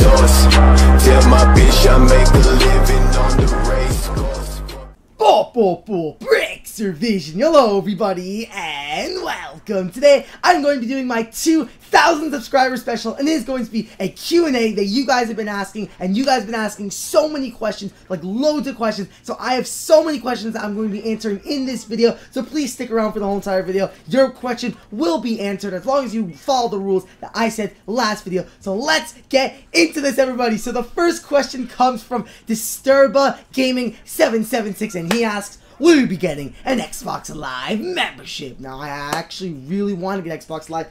source. Tell my bitch I make a living on the race course. Bo bo bo Brixer Vision. Hello everybody and welcome. Today I'm going to be doing my 2000 subscriber special and it is going to be a Q&A that you guys have been asking and you guys have been asking so many questions, like loads of questions. So I have so many questions that I'm going to be answering in this video. So please stick around for the whole entire video. Your question will be answered as long as you follow the rules that I said last video. So let's get into this everybody. So the first question comes from Disturba Gaming 776 and he asks, will be getting an Xbox Live membership? Now, I actually really want to get Xbox Live.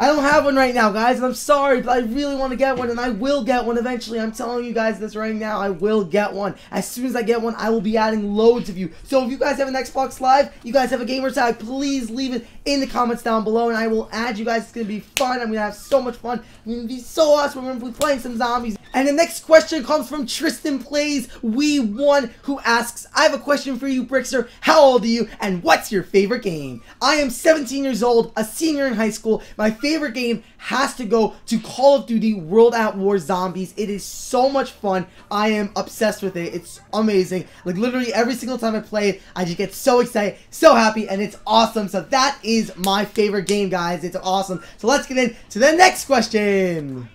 I don't have one right now, guys, and I'm sorry, but I really want to get one, and I will get one eventually. I'm telling you guys this right now. I will get one. As soon as I get one, I will be adding loads of you. So if you guys have an Xbox Live, you guys have a gamer tag, please leave it in the comments down below, and I will add you guys. It's going to be fun. I'm going to have so much fun. I'm going to be so awesome. We're going to be playing some zombies. And the next question comes from Tristan Plays We Won, who asks, I have a question for you, Brixer. How old are you, and what's your favorite game? I am 17 years old, a senior in high school. My favorite game has to go to Call of Duty World at War Zombies. It is so much fun. I am obsessed with it. It's amazing. Like literally every single time I play it, I just get so excited, so happy, and it's awesome. So that is my favorite game, guys. It's awesome. So let's get into the next question.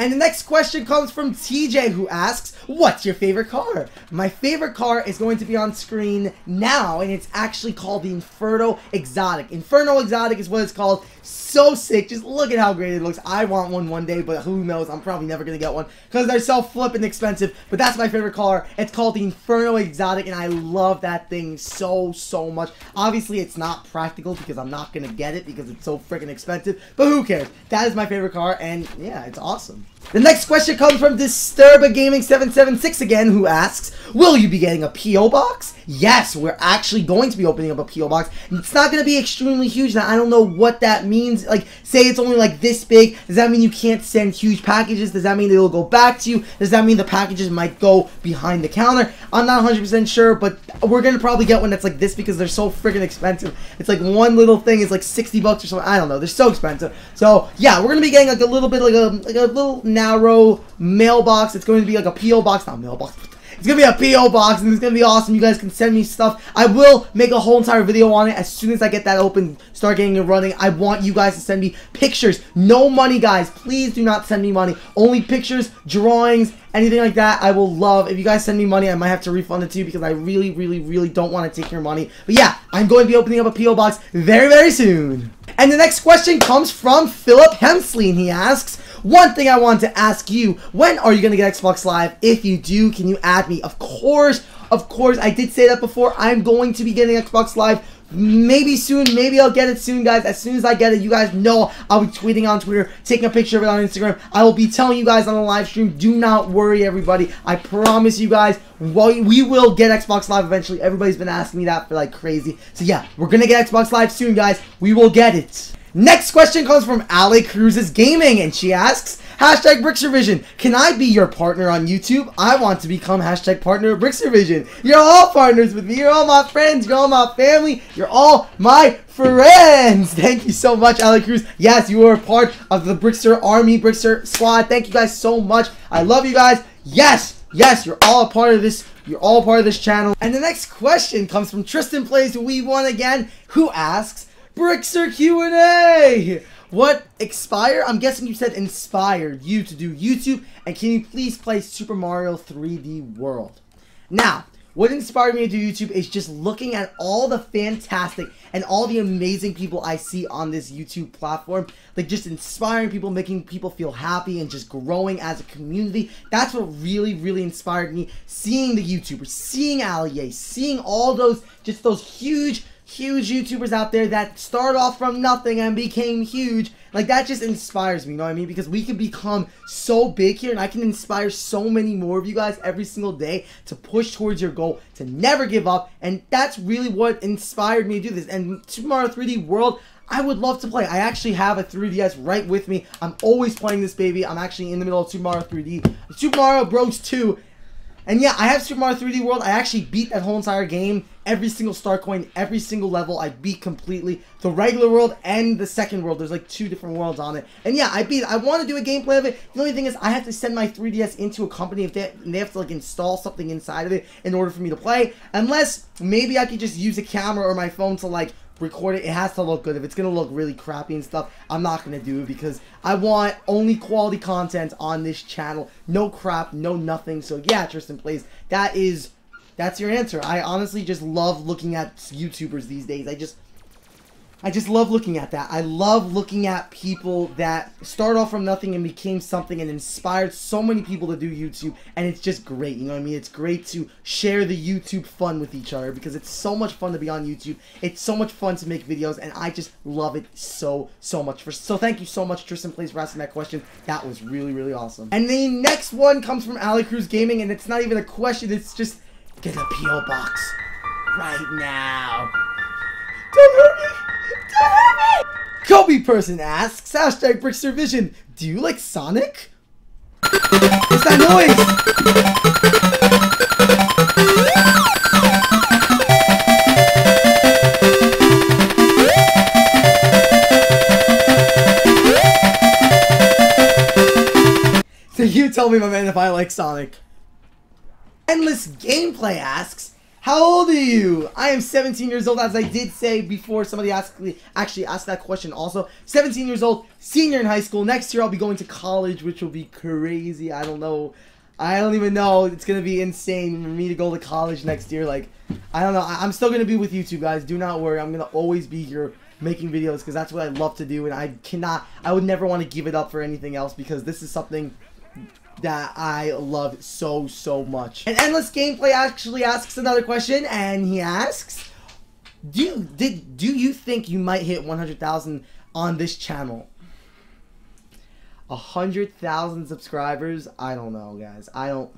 And the next question comes from TJ who asks, what's your favorite car? My favorite car is going to be on screen now and it's actually called the Inferno Exotic. Inferno Exotic is what it's called. So sick. Just look at how great it looks. I want one one day, but who knows? I'm probably never going to get one because they're so flippin' expensive. But that's my favorite car. It's called the Inferno Exotic and I love that thing so, so much. Obviously, it's not practical because I'm not going to get it because it's so freaking expensive. But who cares? That is my favorite car and yeah, it's awesome. The next question comes from Disturba Gaming 776 again, who asks, Will you be getting a P.O. box? Yes, we're actually going to be opening up a P.O. box. It's not going to be extremely huge. Now, I don't know what that means. Like, say it's only like this big. Does that mean you can't send huge packages? Does that mean they'll go back to you? Does that mean the packages might go behind the counter? I'm not 100% sure, but we're going to probably get one that's like this because they're so freaking expensive. It's like one little thing is like 60 bucks or something. I don't know. They're so expensive. So, yeah, we're going to be getting like a little bit like a, like a little narrow mailbox. It's going to be like a P.O. box, not mailbox. It's going to be a P.O. box, and it's going to be awesome. You guys can send me stuff. I will make a whole entire video on it as soon as I get that open, start getting it running. I want you guys to send me pictures. No money, guys. Please do not send me money. Only pictures, drawings, anything like that, I will love. If you guys send me money, I might have to refund it to you because I really, really, really don't want to take your money. But yeah, I'm going to be opening up a P.O. box very, very soon. And the next question comes from Philip Hemsley, and he asks, one thing I want to ask you, when are you going to get Xbox Live? If you do, can you add me? Of course, of course, I did say that before. I'm going to be getting Xbox Live. Maybe soon maybe i'll get it soon guys. As soon as i get it you guys know i'll be tweeting on twitter taking a picture of it on instagram. I will be telling you guys on the live stream do not worry everybody. I promise you guys we will get xbox live eventually. Everybody's been asking me that for like crazy. So yeah we're gonna get xbox live soon guys. We will get it Next question comes from Ali Cruz's Gaming, and she asks, Hashtag BrixerVision, can I be your partner on YouTube? I want to become hashtag partner of BrixerVision. You're all partners with me. You're all my friends. You're all my family. You're all my friends. Thank you so much, Ali Cruz. Yes, you are part of the Brixer Army, Brixer Squad. Thank you guys so much. I love you guys. Yes, yes, you're all a part of this. You're all part of this channel. And the next question comes from Tristan Plays We Won Again, who asks, Brixer Q&A! What expire? I'm guessing you said inspired you to do YouTube. And can you please play Super Mario 3D World? Now, what inspired me to do YouTube is just looking at all the fantastic and all the amazing people I see on this YouTube platform. Like just inspiring people, making people feel happy and just growing as a community. That's what really, really inspired me. Seeing the YouTubers, seeing Allie, seeing all those, just those huge huge YouTubers out there that start off from nothing and became huge. Like, that just inspires me, you know what I mean? Because we can become so big here, and I can inspire so many more of you guys every single day to push towards your goal, to never give up, and that's really what inspired me to do this. And Mario 3D World, I would love to play. I actually have a 3DS right with me. I'm always playing this baby. I'm actually in the middle of Super Mario 3D. Super Mario Bros. 2 And yeah, I have Super Mario 3D World. I actually beat that whole entire game. Every single star coin, every single level, I beat completely. The regular world and the second world. There's like two different worlds on it. And yeah, I beat it. I want to do a gameplay of it. The only thing is I have to send my 3DS into a company if they, they have to like install something inside of it in order for me to play. Unless maybe I could just use a camera or my phone to like record it. It has to look good. If it's to look really crappy and stuff, I'm not to do because I want only quality content on this channel. No crap, no nothing. So yeah, Tristan Plays, that is, that's your answer. I honestly just love looking at YouTubers these days. I just, I just love looking at that. I love looking at people that start off from nothing and became something and inspired so many people to do YouTube. And it's just great. You know what I mean? It's great to share the YouTube fun with each other because it's so much fun to be on YouTube. It's so much fun to make videos and I just love it so, so much. For So thank you so much, Tristan Plays, for asking that question. That was really, really awesome. And the next one comes from Ali Cruz Gaming and it's not even a question. It's just get a P.O. box right now. Don't hurt me! Kobe person asks, hashtag Brixer Vision, do you like Sonic? What's that noise? So you tell me, my man, if I like Sonic. Endless Gameplay asks, how old are you? I am 17 years old, as I did say before. Somebody asked, actually asked that question also. 17 years old, senior in high school. Next year, I'll be going to college, which will be crazy. I don't know. I don't even know. It's going to be insane for me to go to college next year. Like, I don't know. I- I'm still going to be with you two guys. Do not worry. I'm going to always be here making videos because that's what I love to do. And I cannot, I would never want to give it up for anything else because this is something that I love so, so much. And Endless Gameplay actually asks another question, and he asks, do you, did, do you think you might hit 100,000 on this channel? A hundred thousand subscribers? I don't know, guys. I don't.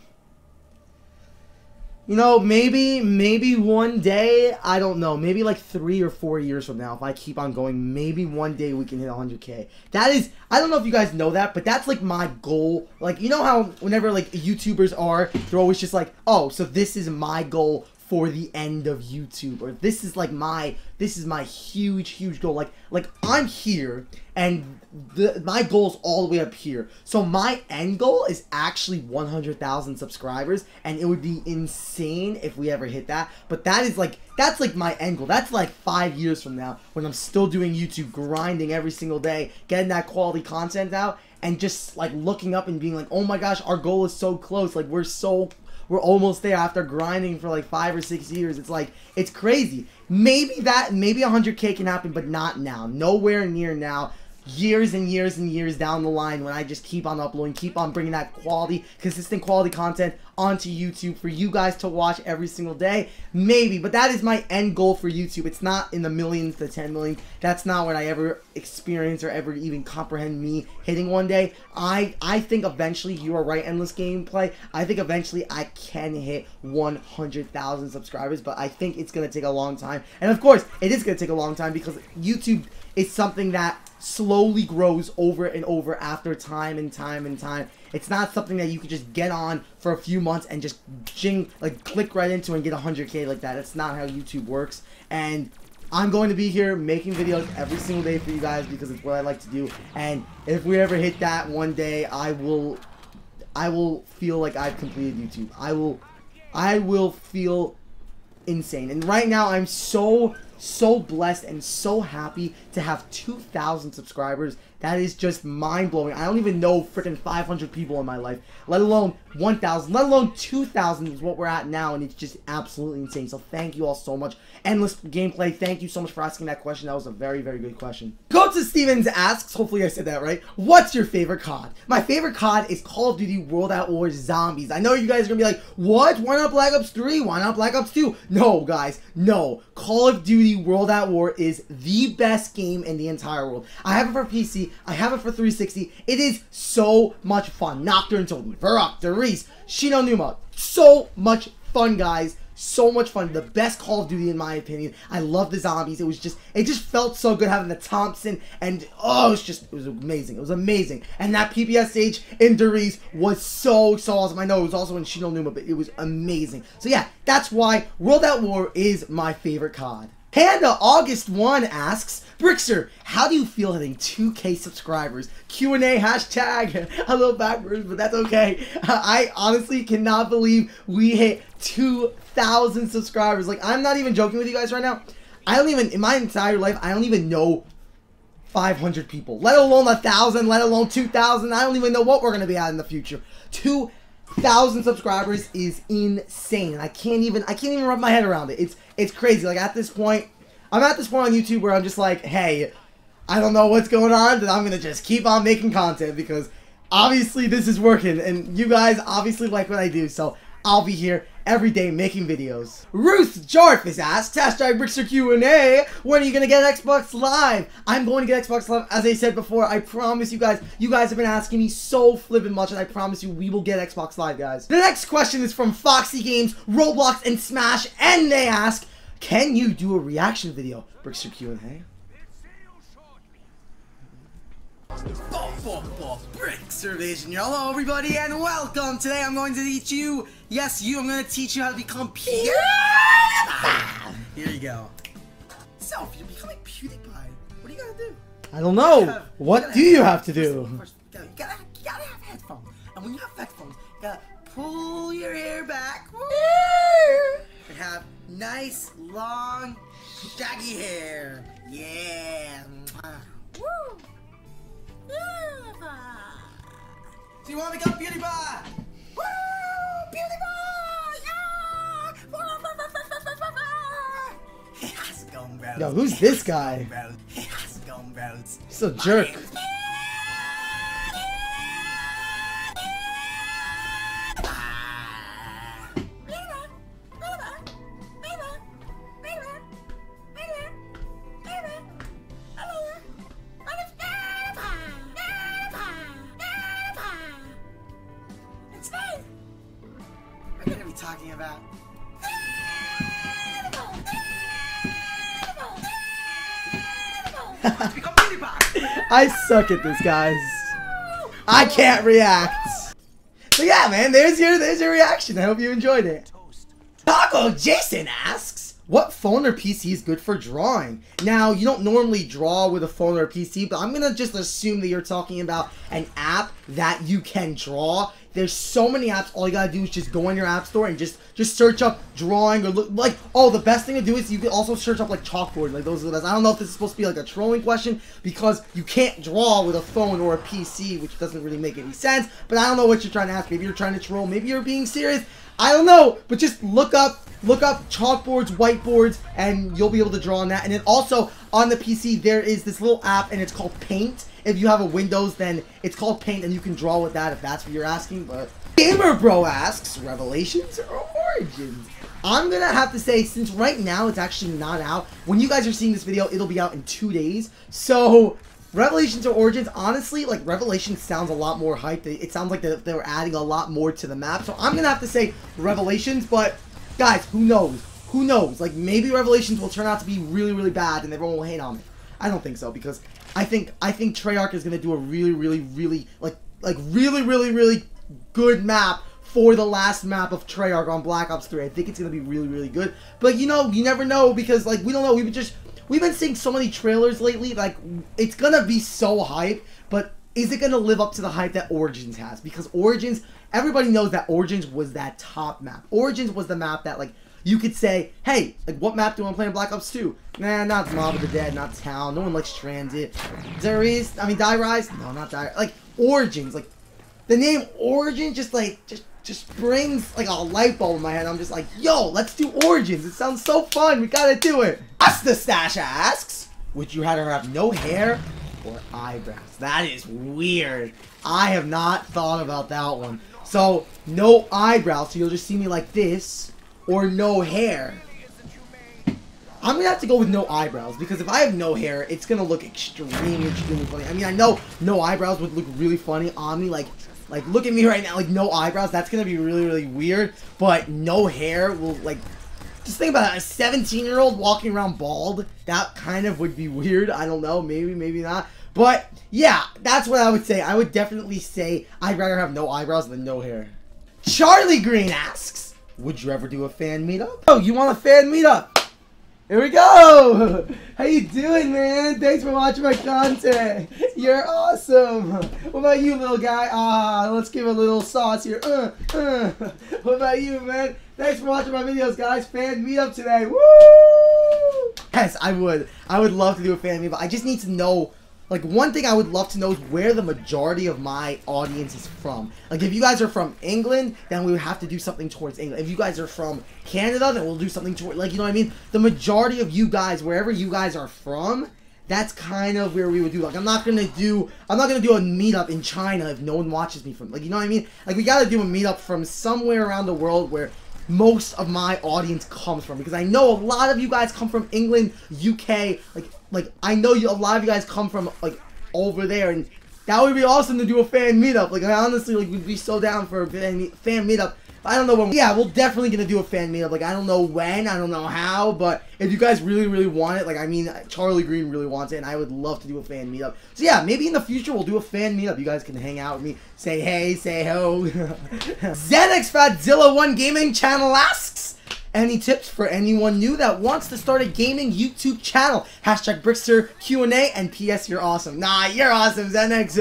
You know, maybe, maybe one day, I don't know, maybe like three or four years from now, if I keep on going, maybe one day we can hit 100k. That is, I don't know if you guys know that, but that's like my goal. Like, you know how whenever like YouTubers are, they're always just like, oh, so this is my goal for the end of YouTube or this is like my this is my huge huge goal. Like like I'm here and the my goal's all the way up here. So my end goal is actually 100,000 subscribers and it would be insane if we ever hit that. But that is like that's like my end goal. That's like 5 years from now when I'm still doing YouTube grinding every single day getting that quality content out and just like looking up and being like oh my gosh our goal is so close. Like we're so we're almost there after grinding for like five or six years. It's like it's crazy. Maybe that maybe 100k can happen, but not now. Nowhere near now. Years and years and years down the line when I just keep on uploading, keep on bringing that quality, consistent quality content onto YouTube for you guys to watch every single day. Maybe, but that is my end goal for YouTube. It's not in the millions to 10 million. That's not what I ever experience or ever even comprehend me hitting one day. I I think eventually you are right, endless gameplay. I think eventually I can hit 100,000 subscribers, but I think it's gonna take a long time. And of course, it is gonna take a long time because YouTube is something that slowly grows over and over after time and time and time. It's not something that you could just get on for a few months and just jing like click right into and get 100k like that. That's not how YouTube works. And I'm going to be here making videos every single day for you guys because it's what I like to do. And if we ever hit that one day, I will I will feel like I've completed YouTube. I will I will feel insane. And right now I'm so so blessed and so happy to have 2,000 subscribers. That is just mind blowing. I don't even know freaking 500 people in my life, let alone 1,000, let alone 2,000 is what we're at now, and it's just absolutely insane. So thank you all so much. Endless gameplay, thank you so much for asking that question. That was a very, very good question. Go to Stevens asks, hopefully I said that right. What's your favorite COD? My favorite COD is Call of Duty World at War Zombies. I know you guys are gonna be like, what? Why not Black Ops 3? Why not Black Ops 2? No, guys, no. Call of Duty World at War is the best game in the entire world. I have it for PC, I have it for 360. It is so much fun. Nacht der Untoten, Verrückt, Riese, Shino Numa. So much fun, guys. So much fun. The best Call of Duty in my opinion. I love the zombies. It was just it just felt so good having the Thompson and oh, it was just it was amazing. It was amazing. And that PPS stage in Der Riese was so so awesome. I know it was also in Shi No Numa, but it was amazing. So yeah, that's why World at War is my favorite COD. Panda August 1 asks, Brixer, how do you feel hitting 2k subscribers? Q&A hashtag, a little backwards, but that's okay. I honestly cannot believe we hit 2,000 subscribers. Like, I'm not even joking with you guys right now. I don't even, in my entire life, I don't even know 500 people, let alone a 1,000, let alone 2,000. I don't even know what we're going to be at in the future. 2,000 subscribers is insane. I can't even, I can't even wrap my head around it. It's, it's crazy. Like, at this point, I'm at this point on YouTube where I'm just like, hey, I don't know what's going on, but I'm to just keep on making content because obviously this is working and you guys obviously like what I do. So I'll be here every day making videos. Ruth Jarvis asks, hashtag Brixer Q&A, when are you going to get Xbox Live? I'm going to get Xbox Live, as I said before, I promise you guys, you guys have been asking me so flippin' much, and I promise you we will get Xbox Live, guys. The next question is from Foxy Games, Roblox, and Smash, and they ask, can you do a reaction video? Brixer Q&A. Brixer Vision, hello everybody and welcome! Today I'm going to teach you, yes you, I'm going to teach you how to become PewDiePie! Here you go. So, if you're becoming PewDiePie, what do you gotta do? I don't know. Have, what do you have to do? First, you, gotta, you, gotta, you gotta have headphones. And when you have headphones, you gotta pull your hair back. and have nice, long, shaggy hair. Yeah. Woo. Do you want to become PewDiePie? Woo! PewDiePie! Yeah! How's it going, bro? Yo, who's this guy? How's it going, bro? He's a jerk. I suck at this, guys. I can't react. So yeah, man, there's your there's your reaction. I hope you enjoyed it. Taco Jason asks, what phone or PC is good for drawing? Now, you don't normally draw with a phone or a PC, but I'm gonna just assume that you're talking about an app that you can draw. There's so many apps. All you gotta do is just go in your app store and just just search up drawing or look like. Oh, the best thing to do is you can also search up like chalkboard. Like those are the best. I don't know if this is supposed to be like a trolling question because you can't draw with a phone or a PC, which doesn't really make any sense. But I don't know what you're trying to ask. Maybe you're trying to troll. Maybe you're being serious. I don't know. But just look up look up chalkboards, whiteboards, and you'll be able to draw on that. And then also on the PC, there is this little app, and it's called Paint. If you have a Windows, then it's called Paint, and you can draw with that if that's what you're asking. But Gamer Bro asks, Revelations or Origins? I'm gonna have to say, since right now it's actually not out, when you guys are seeing this video, it'll be out in two days. So, Revelations or Origins, honestly, like, Revelations sounds a lot more hyped. It sounds like they're adding a lot more to the map. So, I'm gonna have to say Revelations, but, guys, who knows? Who knows? Like, maybe Revelations will turn out to be really, really bad and everyone will hate on it. I don't think so, because I think I think Treyarch is gonna do a really, really, really like like really, really, really good map for the last map of Treyarch on Black Ops 3. I think it's gonna be really, really good. But you know, you never know because like we don't know. We've just we've been seeing so many trailers lately. Like it's gonna be so hype, but is it gonna live up to the hype that Origins has? Because Origins, everybody knows that Origins was that top map. Origins was the map that like you could say, hey, like what map do I play in Black Ops 2? Nah, not Mob of the Dead, not Town. No one likes Transit. There is, I mean, Die Rise? No, not Die. Like Origins, like the name Origin just like just just brings like a light bulb in my head. I'm just like, yo, let's do Origins. It sounds so fun. We gotta do it. Us the stash asks, would you rather have no hair or eyebrows? That is weird. I have not thought about that one. So no eyebrows, so you'll just see me like this or no hair. I'm gonna have to go with no eyebrows because if I have no hair, it's gonna look extremely, extremely funny. I mean, I know no eyebrows would look really funny on me. Like, like look at me right now, like no eyebrows. That's gonna be really, really weird. But no hair will like Just think about it, a 17 year old walking around bald. That kind of would be weird. I don't know. Maybe, maybe not. But yeah, that's what I would say. I would definitely say I'd rather have no eyebrows than no hair. Charlie Green asks, would you ever do a fan meetup? Oh, you want a fan meetup? Here we go! How you doing, man? Thanks for watching my content. You're awesome. What about you, little guy? Ah, let's give a little sauce here. Uh, uh. What about you, man? Thanks for watching my videos, guys. Fan meetup today. Woo! Yes, I would. I would love to do a fan meetup. I just need to know like one thing I would love to know is where the majority of my audience is from. Like if you guys are from England, then we would have to do something towards England. If you guys are from Canada, then we'll do something toward like you know what I mean? The majority of you guys, wherever you guys are from, that's kind of where we would do. Like I'm not gonna do I'm not gonna do a meetup in China if no one watches me from like you know what I mean? Like we gotta do a meetup from somewhere around the world where most of my audience comes from because I know a lot of you guys come from England, UK, like like I know you, a lot of you guys come from like over there, and that would be awesome to do a fan meetup. Like I honestly like we'd be so down for a fan, fan meetup. I don't know when. Yeah, we're definitely gonna do a fan meetup. Like I don't know when, I don't know how, but if you guys really, really want it, like I mean, Charlie Green really wants it, and I would love to do a fan meetup. So yeah, maybe in the future we'll do a fan meetup. You guys can hang out with me, say hey, say ho. ZX Fadzilla One Gaming Channel asks. Any tips for anyone new that wants to start a gaming YouTube channel? Hashtag Brixer Q&A and PS you're awesome. Nah, you're awesome, Zenex.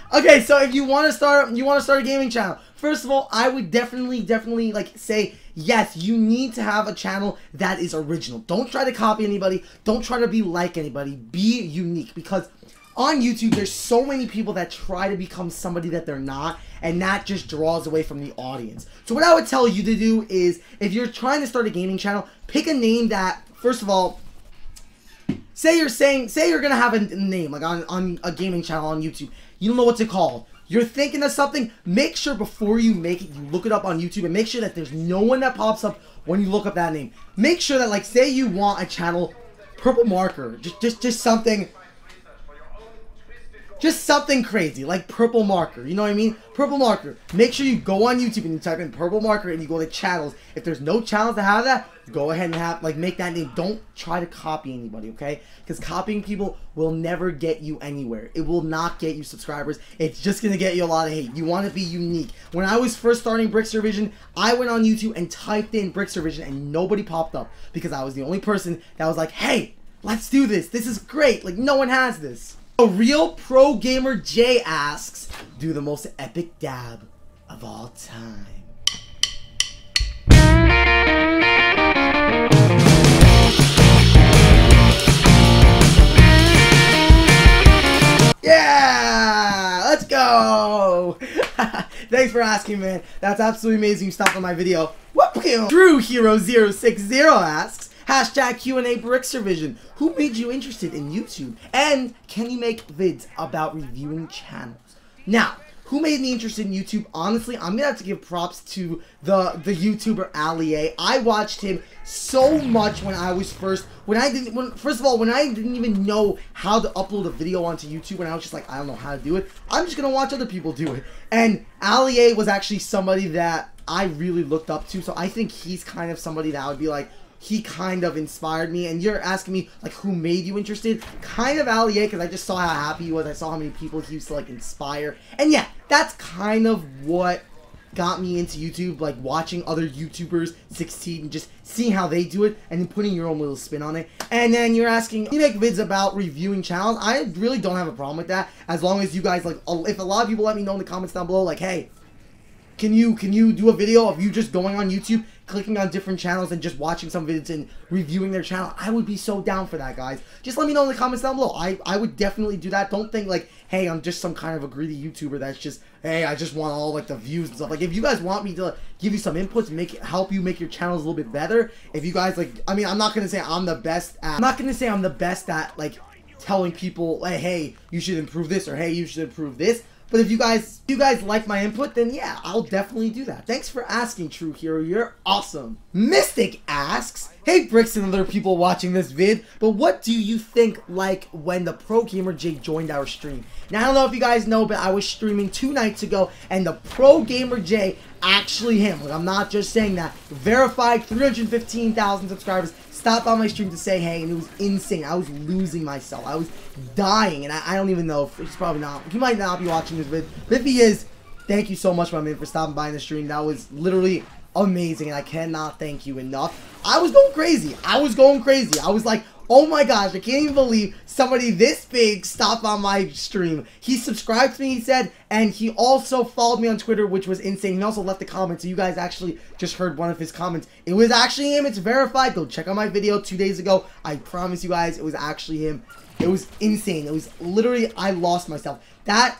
okay, so if you want to start you want to start a gaming channel, first of all, I would definitely definitely like say yes, you need to have a channel that is original. Don't try to copy anybody. Don't try to be like anybody. Be unique because on YouTube, there's so many people that try to become somebody that they're not, and that just draws away from the audience. So what I would tell you to do is, if you're trying to start a gaming channel, pick a name that, first of all, say you're saying, say you're gonna have a name, like on, on a gaming channel on YouTube. You don't know what to call. You're thinking of something, make sure before you make it, you look it up on YouTube and make sure that there's no one that pops up when you look up that name. Make sure that, like, say you want a channel, Purple Marker, just, just, just something just something crazy, like Purple Marker. You know what I mean? Purple Marker. Make sure you go on YouTube and you type in Purple Marker and you go to channels. If there's no channels that have that, go ahead and have, like, make that name. Don't try to copy anybody, okay? Because copying people will never get you anywhere. It will not get you subscribers. It's just to get you a lot of hate. You want to be unique. When I was first starting Brixer Vision, I went on YouTube and typed in Brixer Vision and nobody popped up because I was the only person that was like, hey, let's do this. This is great. Like, no one has this. A real pro gamer Jay asks, do the most epic dab of all time. Yeah! Let's go! Thanks for asking, man. That's absolutely amazing. You stopped on my video. Whoop! Drew Hero 060 asks, Hashtag Q&A Brixer Vision. Who made you interested in YouTube? And can you make vids about reviewing channels? Now, who made me interested in YouTube? Honestly, I'm gonna have to give props to the the YouTuber Ali A. I watched him so much when I was first when I didn't when first of all when I didn't even know how to upload a video onto YouTube and I was just like I don't know how to do it. I'm just gonna watch other people do it. And Ali A was actually somebody that I really looked up to. So I think he's kind of somebody that I would be like, he kind of inspired me. And you're asking me, like, who made you interested? Kind of Ali because I just saw how happy he was. I saw how many people he used to, like, inspire. And yeah, that's kind of what got me into YouTube, like watching other YouTubers succeed and just seeing how they do it and then putting your own little spin on it. And then you're asking, you make vids about reviewing channels. I really don't have a problem with that as long as you guys like, if a lot of people let me know in the comments down below, like, hey, can you can you do a video of you just going on YouTube, clicking on different channels and just watching some vids and reviewing their channel? I would be so down for that, guys. Just let me know in the comments down below. I, I would definitely do that. Don't think like, hey, I'm just some kind of a greedy YouTuber that's just, hey, I just want all like the views and stuff. Like if you guys want me to give you some inputs, make help you make your channels a little bit better. If you guys like, I mean, I'm not gonna say I'm the best at. I'm not gonna say I'm the best at like telling people, like, hey, you should improve this or hey, you should improve this. But if you guys if you guys like my input, then yeah, I'll definitely do that. Thanks for asking, True Hero. You're awesome. Mystic asks, Hey Bricks and other people watching this vid, but what do you think like when the Pro Gamer J joined our stream? Now I don't know if you guys know, but I was streaming two nights ago and the Pro Gamer J actually him. Like I'm not just saying that. Verified 315,000 subscribers stopped on my stream to say hey, and it was insane. I was losing myself. I was dying, and I, I don't even know if he's probably not. He might not be watching this vid, but if he is, thank you so much, my man, for stopping by in the stream. That was literally amazing, and I cannot thank you enough. I was going crazy. I was going crazy. I was like, Oh my gosh, I can't even believe somebody this big stopped on my stream. He subscribed to me, he said, and he also followed me on Twitter, which was insane. He also left a comment, so you guys actually just heard one of his comments. It was actually him, it's verified. Go check out my video two days ago. I promise you guys, it was actually him. It was insane. It was literally, I lost myself. That,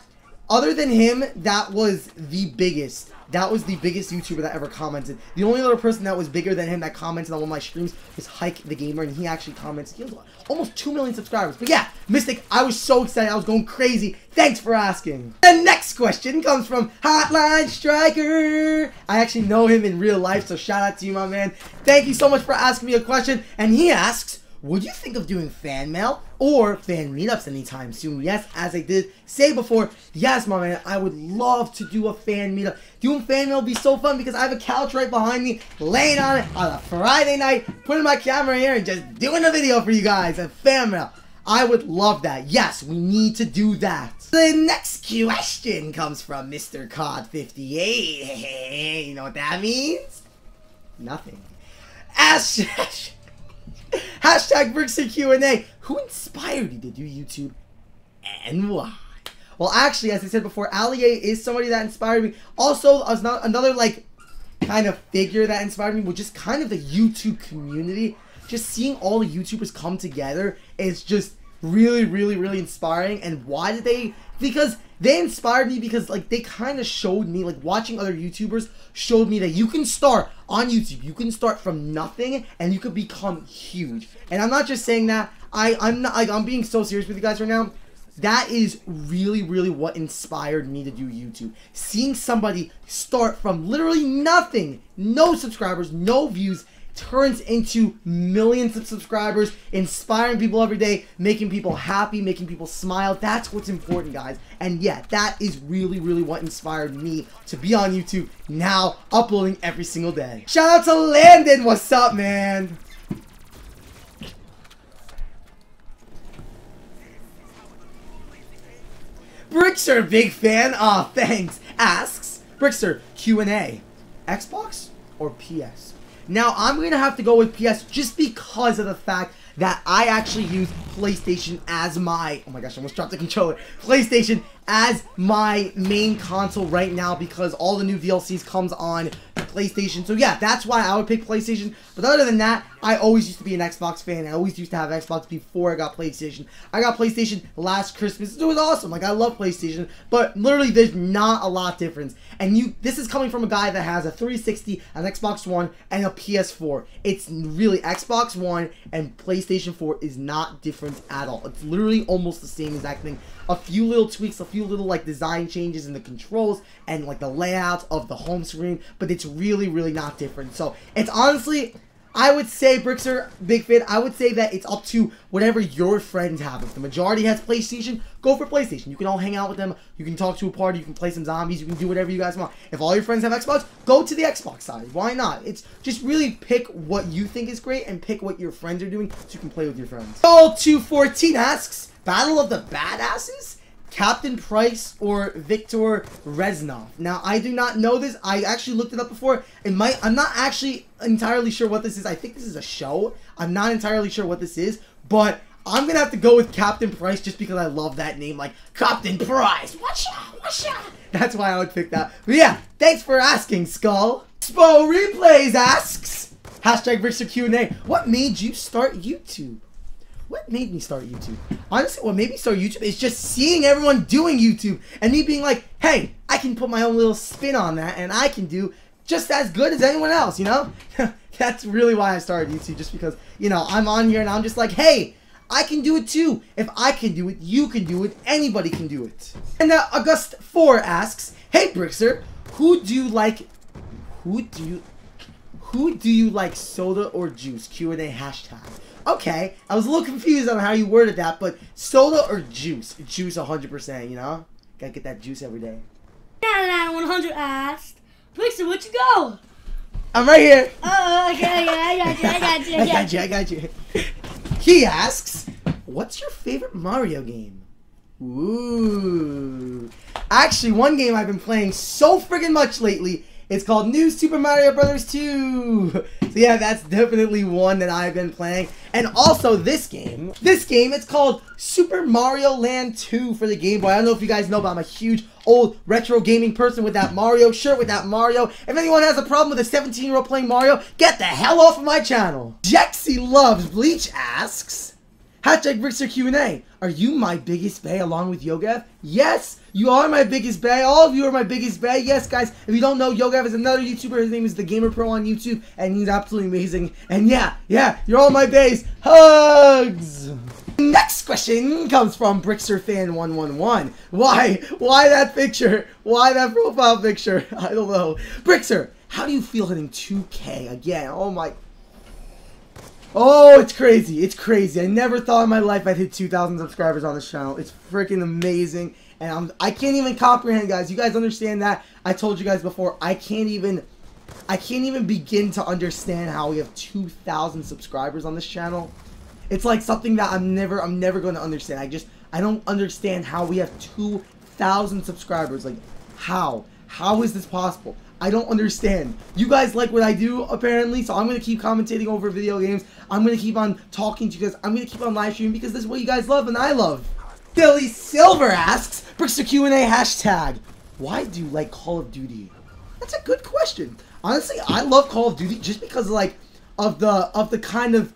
other than him, that was the biggest that was the biggest YouTuber that ever commented. The only other person that was bigger than him that commented on one of my streams was Hike the Gamer, and he actually comments. He has almost 2 million subscribers. But yeah, Mystic, I was so excited. I was going crazy. Thanks for asking. The next question comes from Hotline Striker. I actually know him in real life, so shout out to you, my man. Thank you so much for asking me a question. And he asks, would you think of doing fan mail or fan meetups anytime soon? Yes, as I did say before, yes, my man, I would love to do a fan meetup. Doing fan mail would be so fun because I have a couch right behind me, laying on it on a Friday night, putting my camera here and just doing a video for you guys and fan mail. I would love that. Yes, we need to do that. The next question comes from Mr. Cod58. Hey, you know what that means? Nothing. Ash. Hashtag Brixer Q&A. Who inspired you to do YouTube and why? Well, actually, as I said before, Ali A is somebody that inspired me. Also, another, like, kind of figure that inspired me was just kind of the YouTube community. Just seeing all the YouTubers come together is just really, really, really inspiring. And why did they? Because they inspired me because like they kind of showed me like watching other YouTubers showed me that you can start on YouTube. You can start from nothing and you could become huge. And I'm not just saying that. I I'm not like I'm being so serious with you guys right now. That is really, really what inspired me to do YouTube. Seeing somebody start from literally nothing, no subscribers, no views, turns into millions of subscribers, inspiring people every day, making people happy, making people smile. That's what's important, guys. And yeah, that is really, really what inspired me to be on YouTube now, uploading every single day. Shout out to Landon. What's up, man? Brixer, big fan. Aw, oh, thanks. Asks, Brixer, Q&A, Xbox or PS? Now, I'm going to have to go with PS just because of the fact that I actually use PlayStation as my, oh my gosh, I almost dropped the controller, PlayStation as my main console right now because all the new DLCs comes on PlayStation. So yeah, that's why I would pick PlayStation. But other than that, I always used to be an Xbox fan. I always used to have Xbox before I got PlayStation. I got PlayStation last Christmas. It was awesome. Like I love PlayStation, but literally there's not a lot difference. And you, this is coming from a guy that has a 360, an Xbox One, and a PS4. It's really Xbox One and PlayStation 4 is not different at all. It's literally almost the same exact thing a few little tweaks, a few little like design changes in the controls and like the layout of the home screen, but it's really, really not different. So it's honestly, I would say, Brixer, Big Fit, I would say that it's up to whatever your friends have. If the majority has PlayStation, go for PlayStation. You can all hang out with them. You can talk to a party. You can play some zombies. You can do whatever you guys want. If all your friends have Xbox, go to the Xbox side. Why not? It's just really pick what you think is great and pick what your friends are doing so you can play with your friends. All214 asks, Battle of the Badasses? Captain Price or Viktor Reznov. Now, I do not know this. I actually looked it up before. It might. I'm not actually entirely sure what this is. I think this is a show. I'm not entirely sure what this is, but I'm gonna have to go with Captain Price just because I love that name, like Captain Price. Watch out, watch out. That's why I would pick that. But yeah, thanks for asking, Skull. Spo Replays asks, hashtag Brixer Q&A, what made you start YouTube? What made me start YouTube? Honestly, what made me start YouTube is just seeing everyone doing YouTube and me being like, hey, I can put my own little spin on that and I can do just as good as anyone else, you know? That's really why I started YouTube, just because, you know, I'm on here and I'm just like, hey, I can do it too. If I can do it, you can do it. Anybody can do it. And uh, August 4 asks, Hey Brixer, who do you like, who do you, who do you like soda or juice? Q&A hashtag. Okay, I was a little confused on how you worded that, but soda or juice? Juice 100%, you know? Gotta get that juice every day. 100 asked, Brixer, where'd you go? I'm right here. Oh, okay, okay, I got you, I got you, I got you, I got you. He asks, what's your favorite Mario game? Ooh. Actually, one game I've been playing so friggin' much lately, it's called New Super Mario Brothers 2. So yeah, that's definitely one that I've been playing. And also this game, this game, it's called Super Mario Land 2 for the Game Boy. I don't know if you guys know, but I'm a huge old retro gaming person with that Mario shirt, with that Mario. If anyone has a problem with a 17 year old playing Mario, get the hell off of my channel. Jexy Loves Bleach asks, Hashtag Brixer Q&A. Are you my biggest bay along with Yogev? Yes, you are my biggest bay. All of you are my biggest bay. Yes, guys, if you don't know, Yogev is another YouTuber. His name is The Gamer Pro on YouTube, and he's absolutely amazing. And yeah, yeah, you're all my bays. Hugs! Next question comes from BrixerFan111. Why? Why that picture? Why that profile picture? I don't know. Brixer, how do you feel hitting 2K again? Oh my Oh, it's crazy. It's crazy. I never thought in my life I'd hit 2,000 subscribers on this channel. It's freaking amazing. And I'm, I can't even comprehend, guys. You guys understand that? I told you guys before, I can't even... I can't even begin to understand how we have 2,000 subscribers on this channel. It's like something that I'm never, I'm never going to understand. I just, I don't understand how we have 2,000 subscribers. Like, how? How is this possible? I don't understand. You guys like what I do, apparently, so I'm going to keep commentating over video games. I'm going to keep on talking to you guys. I'm going to keep on live streaming because this is what you guys love and I love. Billy Silver asks, Brixer Q&A hashtag, why do you like Call of Duty? That's a good question. Honestly, I love Call of Duty just because, like, of the, of the kind of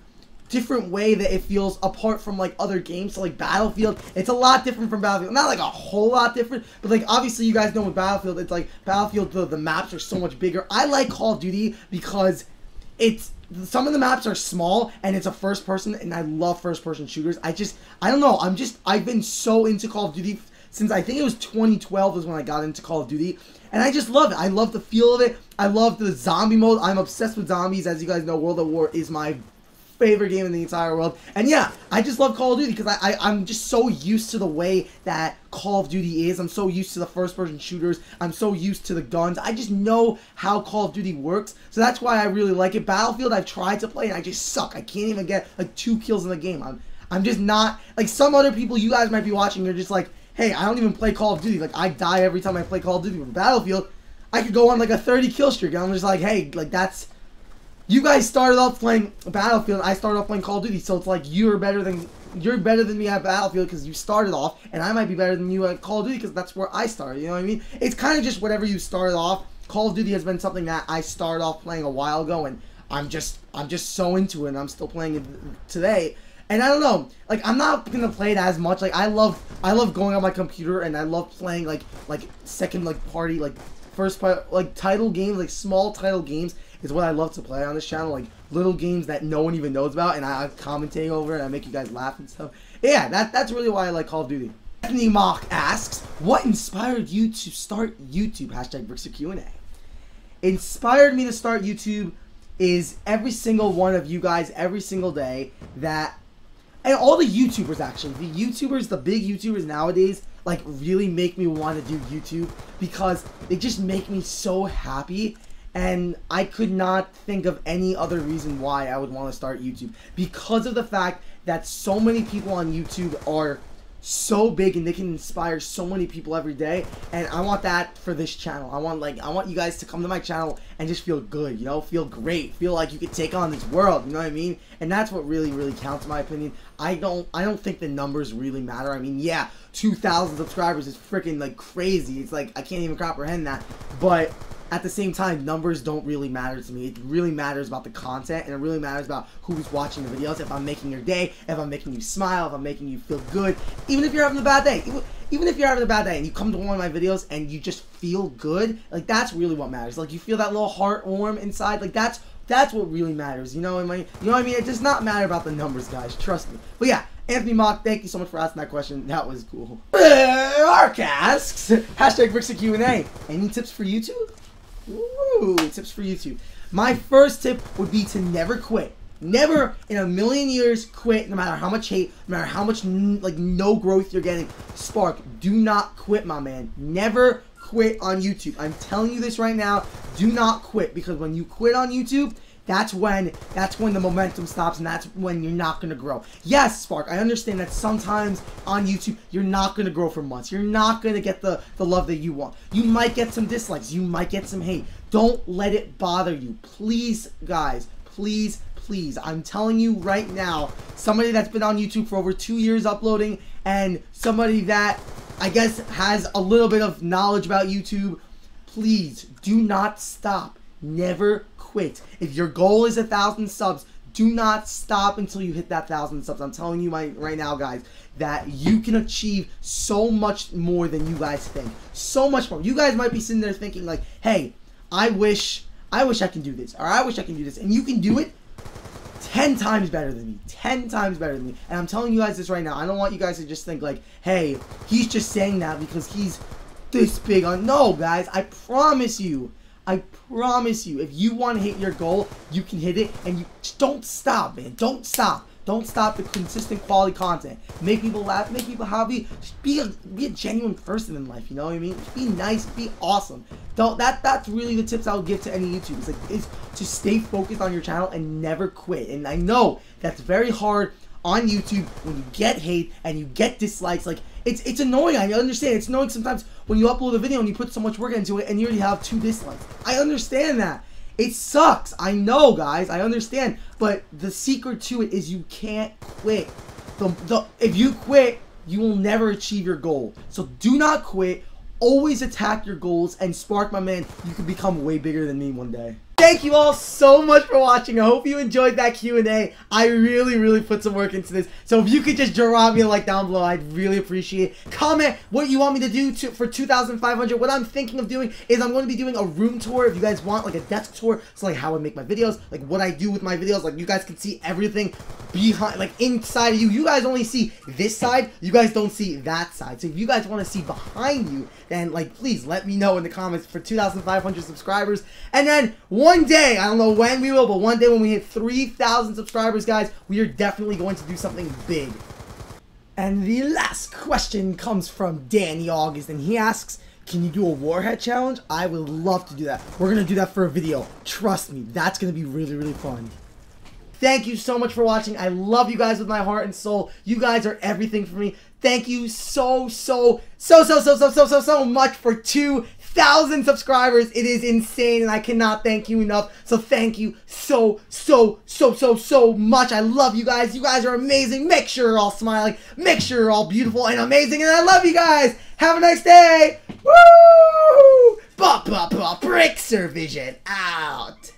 different way that it feels apart from like other games. So like Battlefield, it's a lot different from Battlefield. Not like a whole lot different, but like obviously you guys know with Battlefield, it's like Battlefield the, the maps are so much bigger. I like Call of Duty because it's some of the maps are small and it's a first person and I love first person shooters. I just I don't know, I'm just I've been so into Call of Duty since I think it was 2012 is when I got into Call of Duty. And I just love it. I love the feel of it. I love the zombie mode. I'm obsessed with zombies. As you guys know, World of War is my favorite game in the entire world. And yeah, I just love Call of Duty because I, I, am just so used to the way that Call of Duty is. I'm so used to the first person shooters. I'm so used to the guns. I just know how Call of Duty works. So that's why I really like it. Battlefield, I've tried to play and I just suck. I can't even get like two kills in the game. I'm, I'm just not, like some other people you guys might be watching, you're just like, hey, I don't even play Call of Duty. Like I die every time I play Call of Duty. With Battlefield, I could go on like a 30 kill streak. And I'm just like, hey, like that's you guys started off playing Battlefield. I started off playing Call of Duty, so it's like you're better than you're better than me at Battlefield because you started off, and I might be better than you at Call of Duty because that's where I started. You know what I mean? It's kind of just whatever you started off. Call of Duty has been something that I started off playing a while ago, and I'm just I'm just so into it. and I'm still playing it today. And I don't know, like I'm not gonna play it as much. Like I love I love going on my computer and I love playing like like second like party like first part like title games like small title games is what I love to play on this channel. Like little games that no one even knows about, and I, am commentating over and I make you guys laugh and stuff. Yeah, that, that's really why I like Call of Duty. Stephanie Mock asks, what inspired you to start YouTube? Hashtag Brixer Q&A. Inspired me to start YouTube is every single one of you guys every single day that and all the YouTubers actually, the YouTubers, the big YouTubers nowadays, like really make me want to do YouTube because they just make me so happy and I could not think of any other reason why I would want to start YouTube because of the fact that so many people on YouTube are so big and they can inspire so many people every day and I want that for this channel. I want like I want you guys to come to my channel and just feel good, you know, feel great, feel like you could take on this world, you know what I mean? And that's what really really counts in my opinion. I don't I don't think the numbers really matter. I mean, yeah, 2000 subscribers is freaking like crazy. It's like I can't even comprehend that. But at the same time, numbers don't really matter to me. It really matters about the content, and it really matters about who's watching the videos. If I'm making your day, if I'm making you smile, if I'm making you feel good, even if you're having a bad day, even if you're having a bad day and you come to one of my videos and you just feel good, like that's really what matters. Like you feel that little heart warm inside, like that's that's what really matters. You know what I mean? You know what I mean? It does not matter about the numbers, guys. Trust me. But yeah, Anthony Mock, thank you so much for asking that question. That was cool. Ark asks, hashtag Bricks Q&A. Any tips for YouTube? Ooh, tips for YouTube. My first tip would be to never quit. Never in a million years quit, no matter how much hate, no matter how much like no growth you're getting. Spark, do not quit, my man. Never quit on YouTube. I'm telling you this right now. Do not quit because when you quit on YouTube, that's when that's when the momentum stops and that's when you're not gonna grow. Yes, Spark, I understand that sometimes on YouTube you're not gonna grow for months. You're not gonna get the, the love that you want. You might get some dislikes, you might get some hate. Don't let it bother you. Please, guys, please, please. I'm telling you right now, somebody that's been on YouTube for over two years uploading and somebody that I guess has a little bit of knowledge about YouTube, please do not stop. Never quit. If your goal is a thousand subs, do not stop until you hit that thousand subs. I'm telling you my, right now, guys, that you can achieve so much more than you guys think. So much more. You guys might be sitting there thinking like, hey, I wish, I wish I can do this, or I wish I can do this, and you can do it 10 times better than me. 10 times better than me. And I'm telling you guys this right now. I don't want you guys to just think like, hey, he's just saying that because he's this big on. No, guys, I promise you. I promise you, if you want to hit your goal, you can hit it, and you don't stop, man. Don't stop. Don't stop the consistent quality content. Make people laugh, make people happy. Just be a be a genuine person in life. You know what I mean? Just be nice, be awesome. Don't that that's really the tips I would give to any YouTubers. Like is to stay focused on your channel and never quit. And I know that's very hard on YouTube when you get hate and you get dislikes. Like it's it's annoying. I understand. It's annoying sometimes when you upload a video and you put so much work into it and you already have two dislikes. I understand that. It sucks. I know, guys. I understand. But the secret to it is you can't quit. The, the if you quit, you will never achieve your goal. So do not quit. Always attack your goals and spark my man. You can become way bigger than me one day. Thank you all so much for watching. I hope you enjoyed that Q&A. I really, really put some work into this. So if you could just drop me a like down below, I'd really appreciate it. Comment what you want me to do to, for 2,500. What I'm thinking of doing is I'm going to be doing a room tour. If you guys want like a desk tour, so like how I make my videos, like what I do with my videos. Like you guys can see everything behind, like inside of you. You guys only see this side. You guys don't see that side. So if you guys want to see behind you, then like please let me know in the comments for 2,500 subscribers. And then one one day, I don't know when we will, but one day when we hit 3,000 subscribers, guys, we are definitely going to do something big. And the last question comes from Danny August, and he asks, can you do a Warhead challenge? I would love to do that. We're going to do that for a video. Trust me, that's going to be really, really fun. Thank you so much for watching. I love you guys with my heart and soul. You guys are everything for me. Thank you so, so, so, so, so, so, so, so, so much for two thousand subscribers. It is insane, and I cannot thank you enough. So thank you so, so, so, so, so much. I love you guys. You guys are amazing. Make sure you're all smiling. Make sure you're all beautiful and amazing. And I love you guys. Have a nice day. Woo! Ba ba ba. Brixer Vision out.